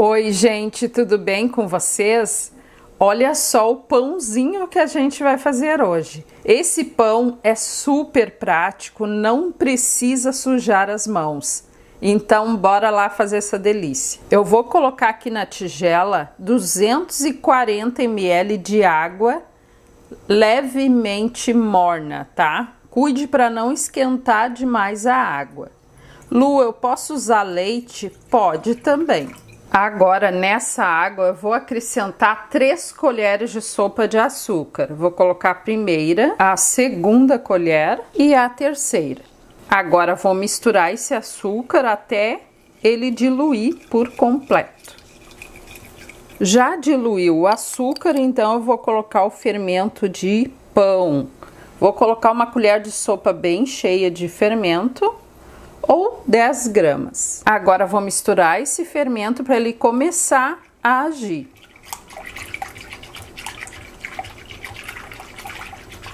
Oi, gente, tudo bem com vocês? Olha só o pãozinho que a gente vai fazer hoje. Esse pão é super prático, não precisa sujar as mãos. Então, bora lá fazer essa delícia. Eu vou colocar aqui na tigela 240 ml de água levemente morna, tá? Cuide para não esquentar demais a água. Lu, eu posso usar leite? Pode também. Agora, nessa água, eu vou acrescentar 3 colheres de sopa de açúcar. Vou colocar a primeira, a segunda colher e a terceira. Agora, vou misturar esse açúcar até ele diluir por completo. Já diluiu o açúcar, então eu vou colocar o fermento de pão. Vou colocar uma colher de sopa bem cheia de fermento ou 10 gramas. Agora vou misturar esse fermento para ele começar a agir.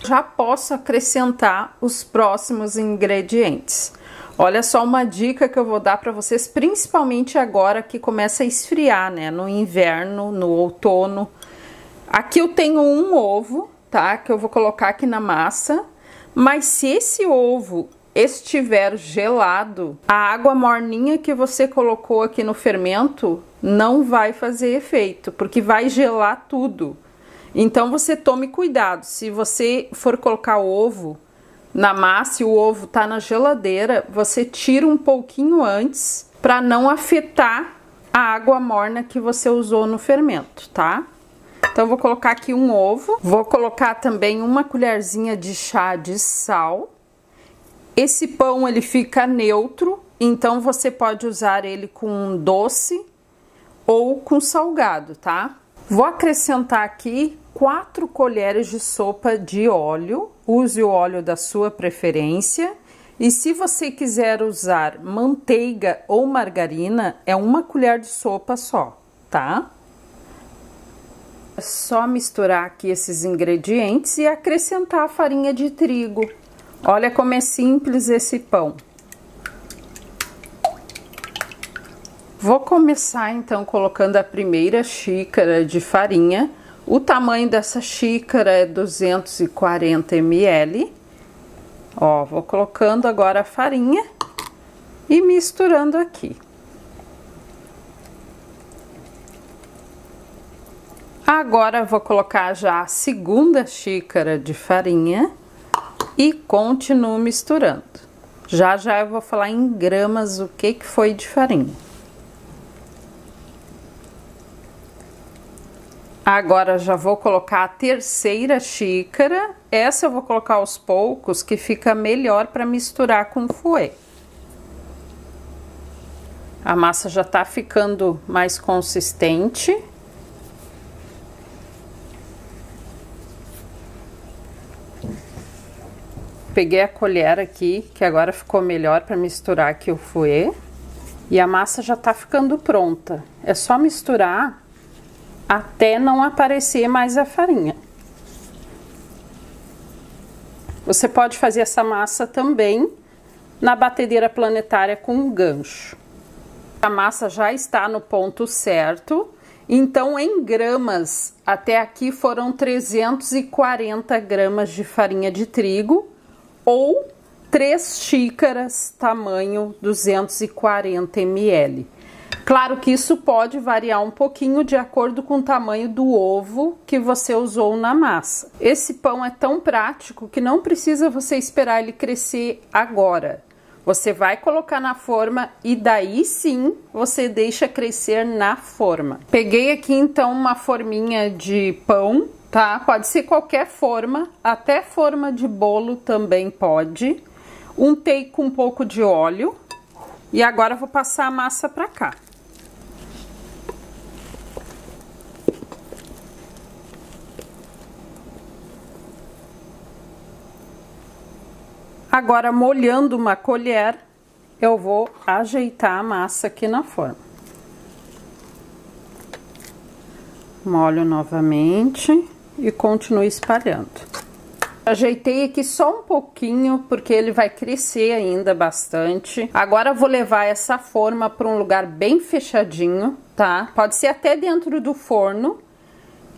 Já posso acrescentar os próximos ingredientes. Olha só uma dica que eu vou dar para vocês, principalmente agora que começa a esfriar, né? No inverno, no outono. Aqui eu tenho um ovo, tá? Que eu vou colocar aqui na massa. Mas se esse ovo estiver gelado, a água morninha que você colocou aqui no fermento não vai fazer efeito, porque vai gelar tudo. Então você tome cuidado. Se você for colocar ovo na massa e o ovo tá na geladeira, você tira um pouquinho antes para não afetar a água morna que você usou no fermento, tá? Então vou colocar aqui um ovo, vou colocar também uma colherzinha de chá de sal esse pão ele fica neutro, então você pode usar ele com doce ou com salgado, tá? Vou acrescentar aqui 4 colheres de sopa de óleo. Use o óleo da sua preferência. E se você quiser usar manteiga ou margarina, é uma colher de sopa só, tá? É só misturar aqui esses ingredientes e acrescentar a farinha de trigo. Olha como é simples esse pão. Vou começar então colocando a primeira xícara de farinha. O tamanho dessa xícara é 240 ml. Ó, vou colocando agora a farinha e misturando aqui. Agora vou colocar já a segunda xícara de farinha e continuo misturando. Já já eu vou falar em gramas o que, que foi de farinha. Agora já vou colocar a terceira xícara. Essa eu vou colocar aos poucos, que fica melhor para misturar com o fouet. A massa já tá ficando mais consistente. Peguei a colher aqui, que agora ficou melhor para misturar aqui o fouet. E a massa já tá ficando pronta. É só misturar até não aparecer mais a farinha. Você pode fazer essa massa também na batedeira planetária com um gancho. A massa já está no ponto certo, então em gramas, até aqui foram 340 gramas de farinha de trigo ou 3 xícaras tamanho 240 ml. Claro que isso pode variar um pouquinho de acordo com o tamanho do ovo que você usou na massa. Esse pão é tão prático que não precisa você esperar ele crescer agora. Você vai colocar na forma e daí sim você deixa crescer na forma. Peguei aqui então uma forminha de pão tá? Pode ser qualquer forma, até forma de bolo também pode. Untei com um pouco de óleo e agora vou passar a massa para cá. Agora, molhando uma colher, eu vou ajeitar a massa aqui na forma. Molho novamente e continuo espalhando. Ajeitei aqui só um pouquinho, porque ele vai crescer ainda bastante. Agora vou levar essa forma para um lugar bem fechadinho, tá? Pode ser até dentro do forno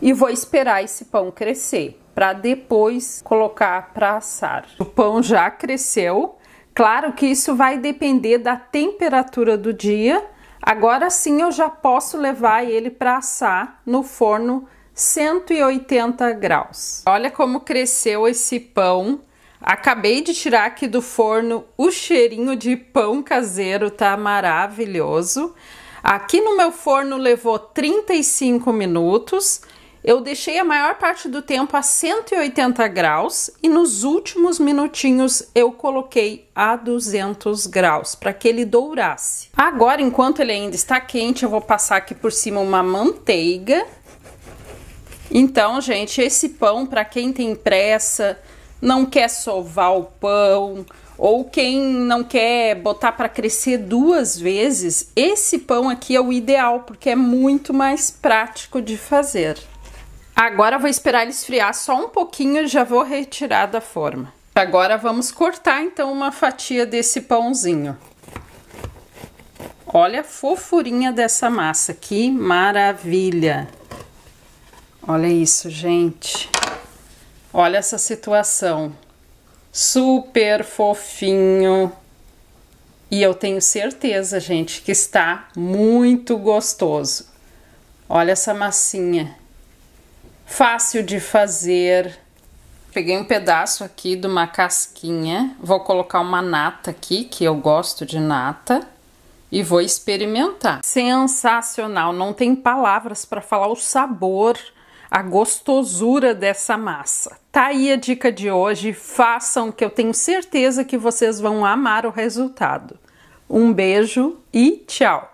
e vou esperar esse pão crescer para depois colocar para assar. O pão já cresceu. Claro que isso vai depender da temperatura do dia. Agora sim eu já posso levar ele para assar no forno 180 graus. Olha como cresceu esse pão. Acabei de tirar aqui do forno, o cheirinho de pão caseiro tá maravilhoso. Aqui no meu forno levou 35 minutos. Eu deixei a maior parte do tempo a 180 graus e nos últimos minutinhos eu coloquei a 200 graus para que ele dourasse. Agora, enquanto ele ainda está quente, eu vou passar aqui por cima uma manteiga. Então, gente, esse pão para quem tem pressa, não quer sovar o pão, ou quem não quer botar para crescer duas vezes, esse pão aqui é o ideal, porque é muito mais prático de fazer. Agora vou esperar ele esfriar só um pouquinho e já vou retirar da forma. Agora vamos cortar então uma fatia desse pãozinho. Olha a fofurinha dessa massa, que maravilha! Olha isso, gente. Olha essa situação. Super fofinho. E eu tenho certeza, gente, que está muito gostoso. Olha essa massinha fácil de fazer. Peguei um pedaço aqui de uma casquinha, vou colocar uma nata aqui, que eu gosto de nata, e vou experimentar. Sensacional, não tem palavras para falar o sabor, a gostosura dessa massa. Tá aí a dica de hoje, façam que eu tenho certeza que vocês vão amar o resultado. Um beijo e tchau!